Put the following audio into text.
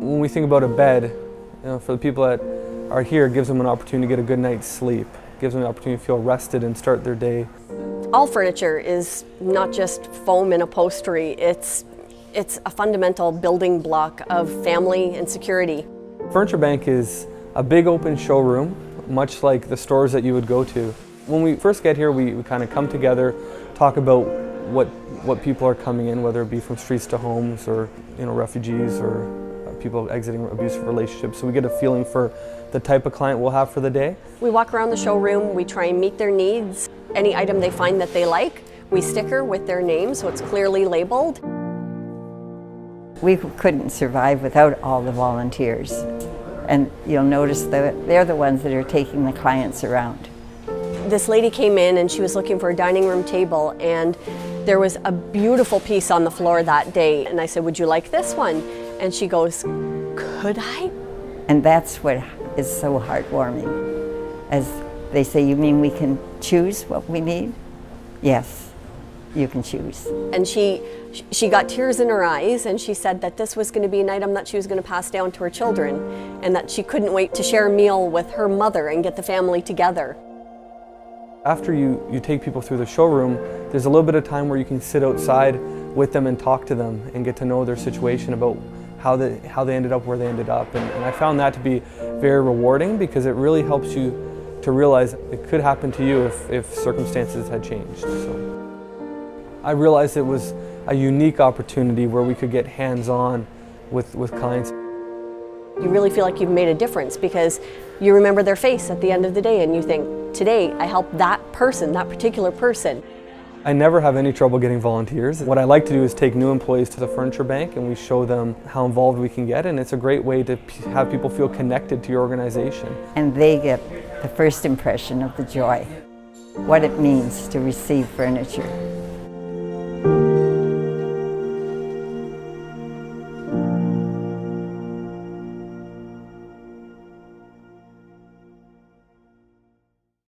When we think about a bed, you know, for the people that are here, it gives them an opportunity to get a good night's sleep, it gives them an opportunity to feel rested and start their day. All furniture is not just foam and upholstery, it's, it's a fundamental building block of family and security. Furniture Bank is a big open showroom, much like the stores that you would go to. When we first get here, we, we kind of come together, talk about what, what people are coming in, whether it be from streets to homes or you know, refugees or people exiting abusive relationships. So we get a feeling for the type of client we'll have for the day. We walk around the showroom, we try and meet their needs. Any item they find that they like, we sticker with their name so it's clearly labeled. We couldn't survive without all the volunteers. And you'll notice that they're the ones that are taking the clients around. This lady came in and she was looking for a dining room table and there was a beautiful piece on the floor that day. And I said, would you like this one? And she goes, could I? And that's what is so heartwarming. As they say, you mean we can choose what we need? Yes, you can choose. And she, she got tears in her eyes and she said that this was going to be an item that she was going to pass down to her children and that she couldn't wait to share a meal with her mother and get the family together. After you, you take people through the showroom, there's a little bit of time where you can sit outside with them and talk to them and get to know their situation about how they, how they ended up where they ended up. And, and I found that to be very rewarding because it really helps you to realize it could happen to you if, if circumstances had changed. So I realized it was a unique opportunity where we could get hands-on with, with clients. You really feel like you've made a difference because you remember their face at the end of the day and you think, today I helped that person, that particular person. I never have any trouble getting volunteers. What I like to do is take new employees to the Furniture Bank and we show them how involved we can get and it's a great way to have people feel connected to your organization. And they get the first impression of the joy, what it means to receive furniture.